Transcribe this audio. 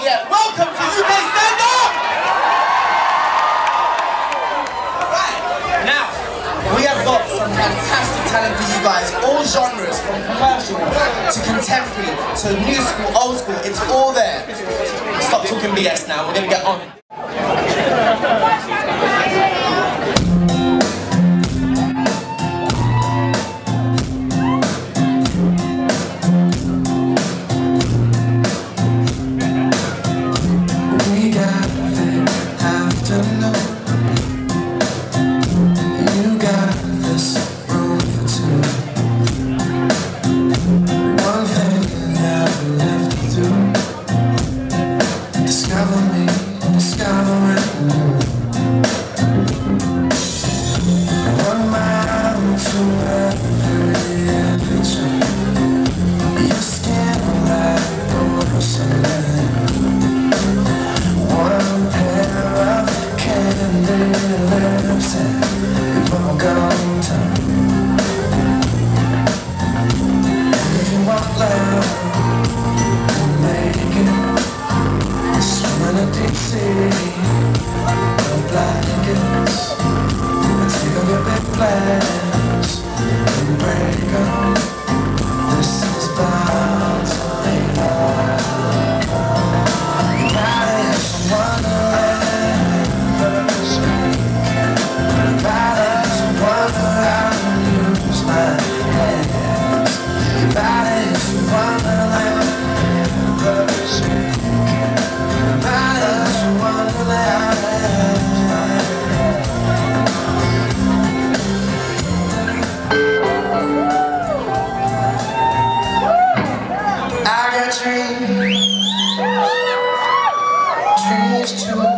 done yet. Welcome to UK Stand Up! Right, now, we have got some fantastic talent for you guys. All genres, from commercial to contemporary to new school, old school, it's all there. Stop talking BS now, we're gonna get on. Candy lips and bubblegum tongue. nice to